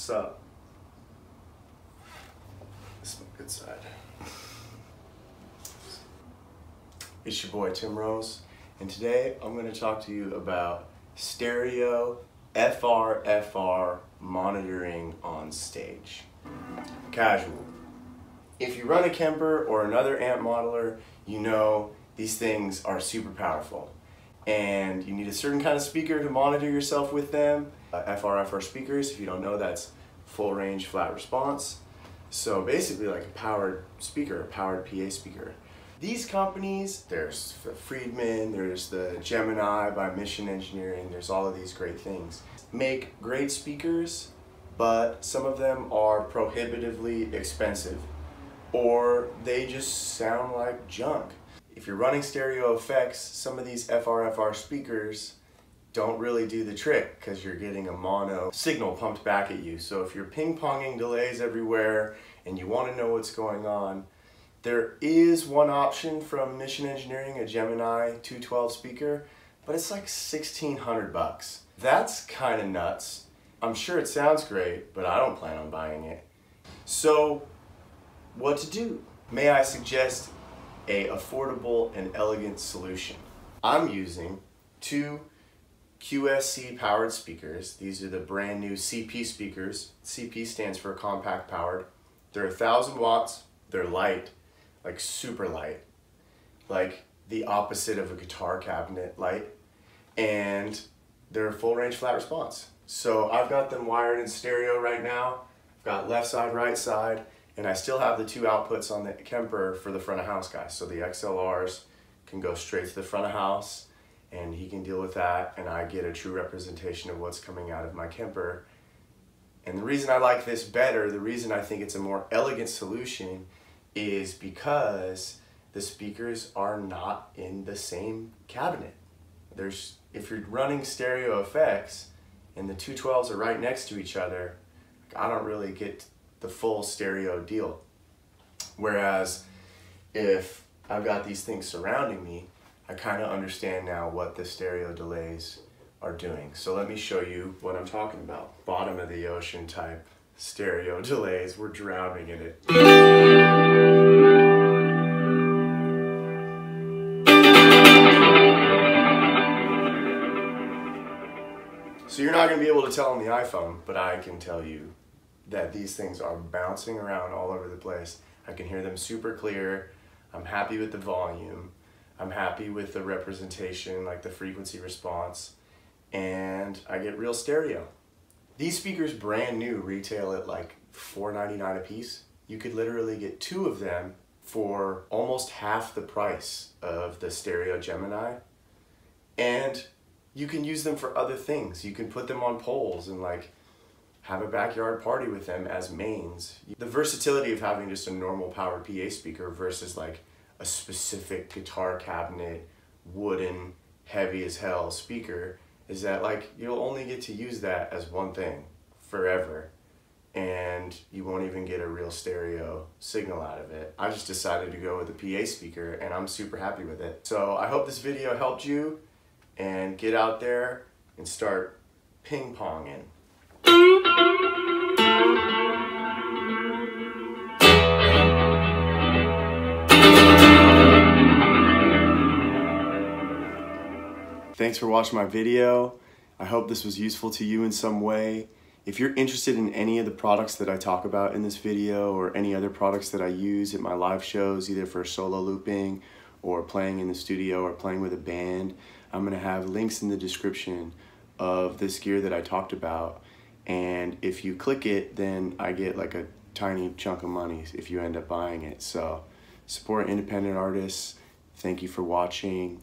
What's up? This is my good side. It's your boy Tim Rose, and today I'm going to talk to you about stereo FRFR monitoring on stage. Casual. If you run a Kemper or another amp modeler, you know these things are super powerful. And you need a certain kind of speaker to monitor yourself with them. Uh, FRFR speakers, if you don't know, that's full range flat response. So basically like a powered speaker, a powered PA speaker. These companies, there's the Friedman, there's the Gemini by Mission Engineering, there's all of these great things. Make great speakers, but some of them are prohibitively expensive or they just sound like junk. If you're running stereo effects, some of these FRFR speakers don't really do the trick because you're getting a mono signal pumped back at you. So if you're ping-ponging delays everywhere and you want to know what's going on, there is one option from Mission Engineering, a Gemini 212 speaker, but it's like 1600 bucks. That's kind of nuts. I'm sure it sounds great, but I don't plan on buying it. So what to do? May I suggest a affordable and elegant solution? I'm using two QSC powered speakers. These are the brand new CP speakers. CP stands for compact powered. They're a thousand watts. They're light, like super light, like the opposite of a guitar cabinet light. And they're full range flat response. So I've got them wired in stereo right now. I've got left side, right side, and I still have the two outputs on the Kemper for the front of house guys. So the XLRs can go straight to the front of house and he can deal with that and I get a true representation of what's coming out of my Kemper. And the reason I like this better, the reason I think it's a more elegant solution is because the speakers are not in the same cabinet. There's if you're running stereo effects and the two 12s are right next to each other, I don't really get the full stereo deal. Whereas if I've got these things surrounding me, I kind of understand now what the stereo delays are doing. So let me show you what I'm talking about. Bottom of the ocean type stereo delays, we're drowning in it. So you're not going to be able to tell on the iPhone, but I can tell you that these things are bouncing around all over the place. I can hear them super clear. I'm happy with the volume. I'm happy with the representation, like the frequency response, and I get real stereo. These speakers, brand new, retail at like $4.99 a piece. You could literally get two of them for almost half the price of the Stereo Gemini. And you can use them for other things. You can put them on poles and like have a backyard party with them as mains. The versatility of having just a normal powered PA speaker versus like a specific guitar cabinet, wooden, heavy as hell speaker is that like you'll only get to use that as one thing forever and you won't even get a real stereo signal out of it. I just decided to go with a PA speaker and I'm super happy with it. So I hope this video helped you and get out there and start ping-ponging. Thanks for watching my video. I hope this was useful to you in some way. If you're interested in any of the products that I talk about in this video or any other products that I use at my live shows, either for solo looping or playing in the studio or playing with a band, I'm gonna have links in the description of this gear that I talked about. And if you click it, then I get like a tiny chunk of money if you end up buying it. So support independent artists. Thank you for watching